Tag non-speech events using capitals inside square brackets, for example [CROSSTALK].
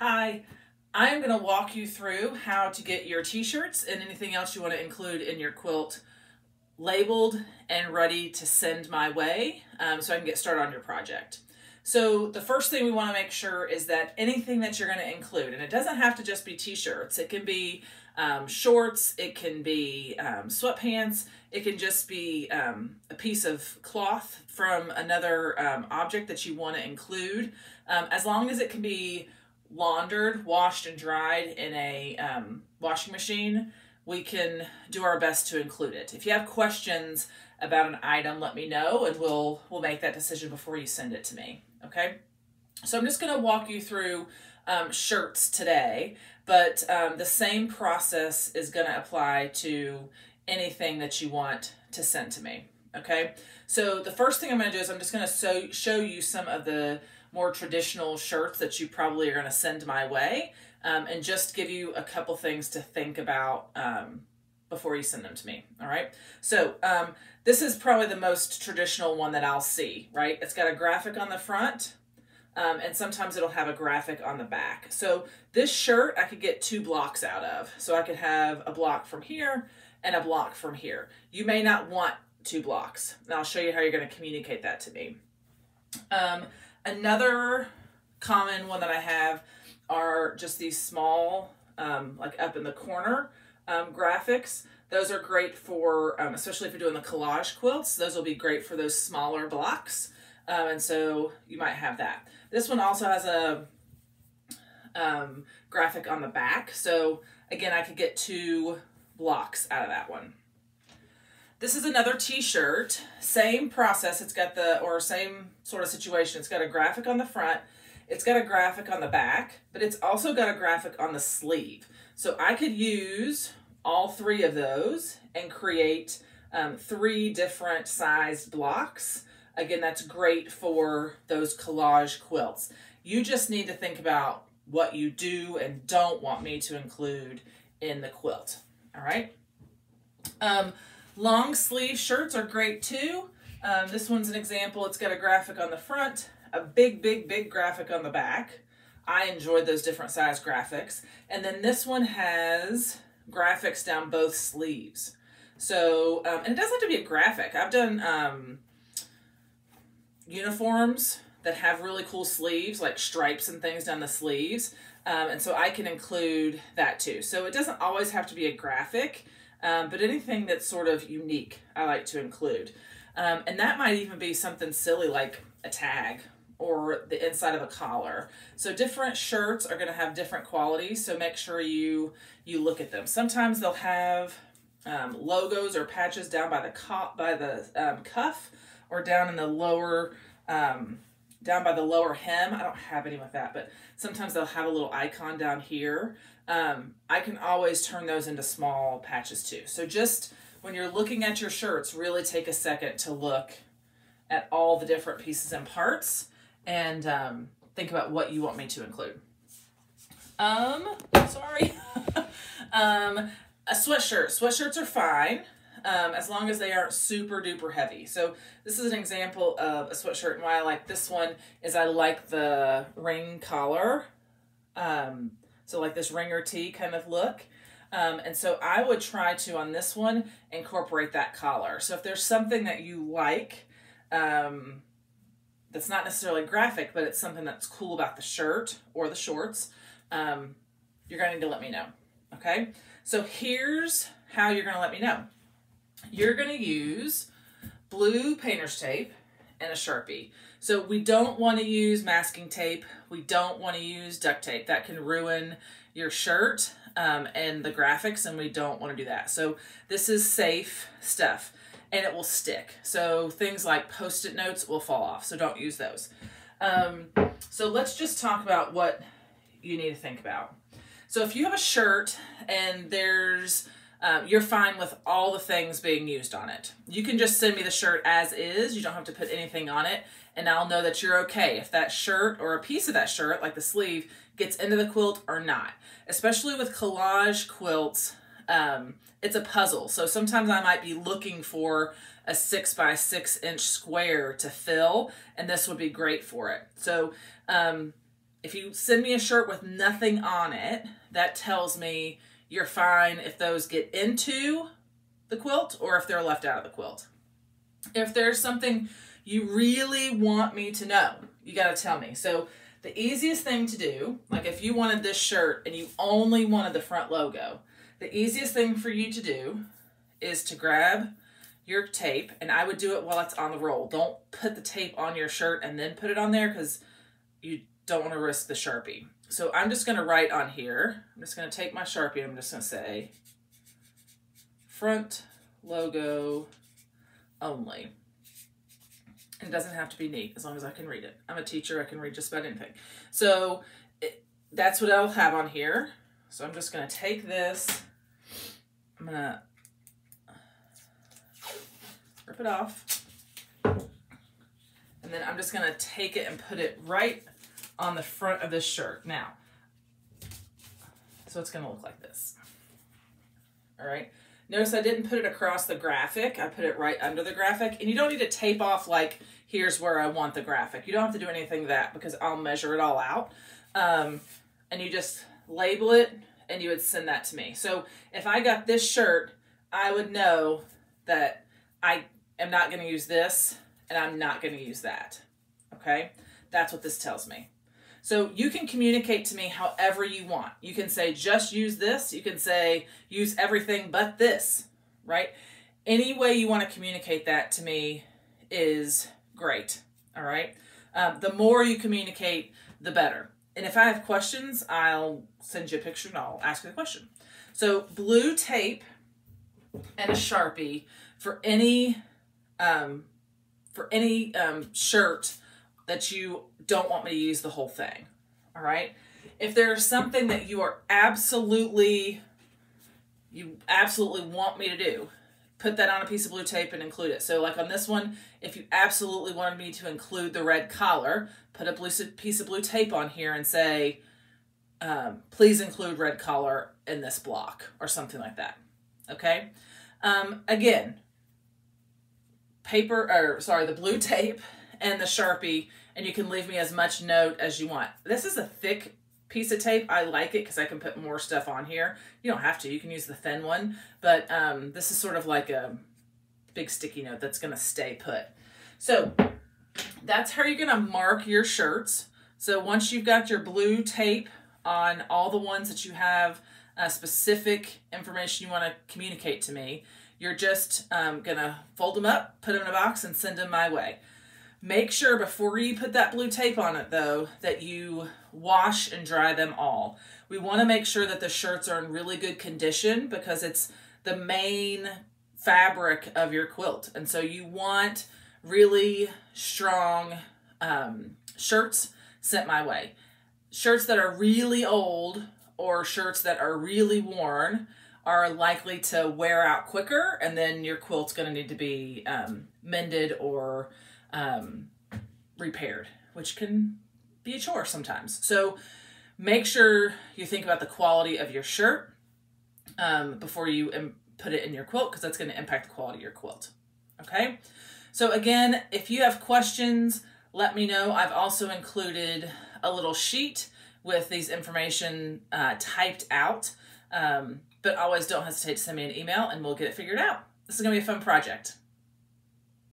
Hi, I'm going to walk you through how to get your t-shirts and anything else you want to include in your quilt labeled and ready to send my way um, so I can get started on your project. So the first thing we want to make sure is that anything that you're going to include, and it doesn't have to just be t-shirts, it can be um, shorts, it can be um, sweatpants, it can just be um, a piece of cloth from another um, object that you want to include, um, as long as it can be laundered, washed, and dried in a um, washing machine, we can do our best to include it. If you have questions about an item, let me know and we'll we'll make that decision before you send it to me. Okay. So I'm just going to walk you through um, shirts today, but um, the same process is going to apply to anything that you want to send to me. Okay. So the first thing I'm to do is I'm just going to so, show you some of the more traditional shirts that you probably are going to send my way um, and just give you a couple things to think about um, before you send them to me. All right. So um, this is probably the most traditional one that I'll see, right? It's got a graphic on the front. Um, and sometimes it'll have a graphic on the back. So this shirt I could get two blocks out of. So I could have a block from here and a block from here. You may not want two blocks. And I'll show you how you're going to communicate that to me. Um, another common one that I have are just these small, um, like up in the corner um, graphics. Those are great for, um, especially if you're doing the collage quilts, those will be great for those smaller blocks. Um, and so you might have that. This one also has a um, graphic on the back. So again, I could get two blocks out of that one. This is another t-shirt, same process. It's got the, or same sort of situation. It's got a graphic on the front it's got a graphic on the back, but it's also got a graphic on the sleeve. So I could use all three of those and create um, three different sized blocks. Again, that's great for those collage quilts. You just need to think about what you do and don't want me to include in the quilt. All right. Um, long sleeve shirts are great too. Um, this one's an example. It's got a graphic on the front a big, big, big graphic on the back. I enjoyed those different size graphics. And then this one has graphics down both sleeves. So, um, and it doesn't have to be a graphic. I've done um, uniforms that have really cool sleeves, like stripes and things down the sleeves. Um, and so I can include that too. So it doesn't always have to be a graphic, um, but anything that's sort of unique, I like to include. Um, and that might even be something silly like a tag or the inside of a collar. So different shirts are going to have different qualities. So make sure you you look at them. Sometimes they'll have um, logos or patches down by the cop by the um, cuff or down in the lower um, down by the lower hem. I don't have any with that, but sometimes they'll have a little icon down here. Um, I can always turn those into small patches too. So just when you're looking at your shirts, really take a second to look at all the different pieces and parts and um, think about what you want me to include. Um, sorry. [LAUGHS] um, a sweatshirt. Sweatshirts are fine um, as long as they aren't super duper heavy. So this is an example of a sweatshirt and why I like this one is I like the ring collar. Um, so like this ringer tee kind of look. Um, and so I would try to, on this one, incorporate that collar. So if there's something that you like, um, that's not necessarily graphic, but it's something that's cool about the shirt or the shorts, um, you're going to need to let me know. Okay? So here's how you're going to let me know. You're going to use blue painter's tape and a Sharpie. So we don't want to use masking tape. We don't want to use duct tape. That can ruin your shirt um, and the graphics, and we don't want to do that. So this is safe stuff and it will stick. So things like post-it notes will fall off, so don't use those. Um, so let's just talk about what you need to think about. So if you have a shirt and there's um, you're fine with all the things being used on it. You can just send me the shirt as is. You don't have to put anything on it. And I'll know that you're okay if that shirt or a piece of that shirt, like the sleeve, gets into the quilt or not. Especially with collage quilts, um, it's a puzzle. So sometimes I might be looking for a six by six inch square to fill, and this would be great for it. So um, if you send me a shirt with nothing on it, that tells me you're fine if those get into the quilt or if they're left out of the quilt. If there's something you really want me to know, you got to tell me. So the easiest thing to do, like if you wanted this shirt and you only wanted the front logo, the easiest thing for you to do is to grab your tape, and I would do it while it's on the roll. Don't put the tape on your shirt and then put it on there because you don't want to risk the Sharpie. So I'm just going to write on here, I'm just going to take my Sharpie I'm just going to say front logo only. It doesn't have to be neat as long as I can read it. I'm a teacher, I can read just about anything. So it, that's what I'll have on here. So I'm just going to take this, I'm going to rip it off. And then I'm just going to take it and put it right on the front of this shirt. Now, so it's going to look like this. All right. Notice I didn't put it across the graphic. I put it right under the graphic. And you don't need to tape off like, here's where I want the graphic. You don't have to do anything that because I'll measure it all out. Um, and you just label it and you would send that to me. So if I got this shirt, I would know that I am not going to use this and I'm not going to use that. Okay? That's what this tells me. So you can communicate to me however you want. You can say, just use this. You can say, use everything but this, right? Any way you want to communicate that to me is great, all right? Um, the more you communicate, the better. And if I have questions, I'll send you a picture and I'll ask you the question. So blue tape and a Sharpie for any um, for any um, shirt that you don't want me to use the whole thing. All right. If there's something that you are absolutely, you absolutely want me to do, put that on a piece of blue tape and include it. So like on this one, if you absolutely wanted me to include the red collar, put a blue piece of blue tape on here and say, um, please include red collar in this block or something like that. Okay. Um, again, paper or sorry, the blue tape and the Sharpie, and you can leave me as much note as you want. This is a thick piece of tape. I like it because I can put more stuff on here. You don't have to. You can use the thin one, but um, this is sort of like a big sticky note that's going to stay put. So that's how you're going to mark your shirts. So once you've got your blue tape on all the ones that you have uh, specific information you want to communicate to me, you're just um, going to fold them up, put them in a box, and send them my way. Make sure before you put that blue tape on it, though, that you wash and dry them all. We want to make sure that the shirts are in really good condition because it's the main fabric of your quilt. And so you want really strong um, shirts sent my way. Shirts that are really old or shirts that are really worn are likely to wear out quicker and then your quilt's going to need to be um, mended or um, repaired, which can be a chore sometimes. So make sure you think about the quality of your shirt um, before you put it in your quilt because that's going to impact the quality of your quilt. Okay. So again, if you have questions, let me know. I've also included a little sheet with these information uh, typed out. Um, but always don't hesitate to send me an email and we'll get it figured out. This is going to be a fun project.